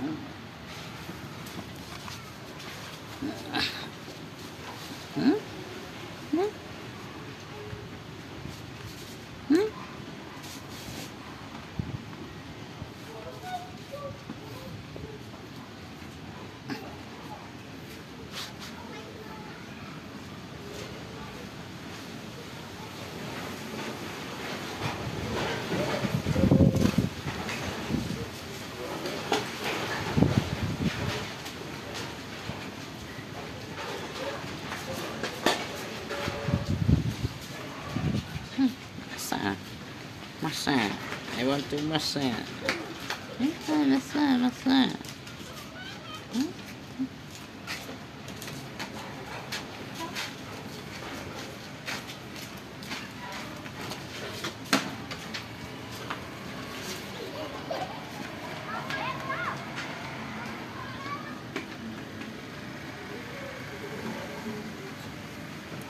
Hmm? Hmm? Hmm? Massage. Massage. I want to massage. Massage, massage, massage.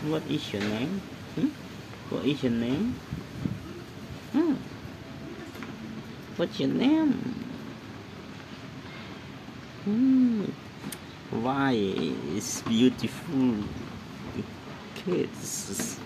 What is your name? Hmm? What is your name? Hmm. What's your name? Hmm. Why is beautiful kids?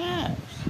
lives.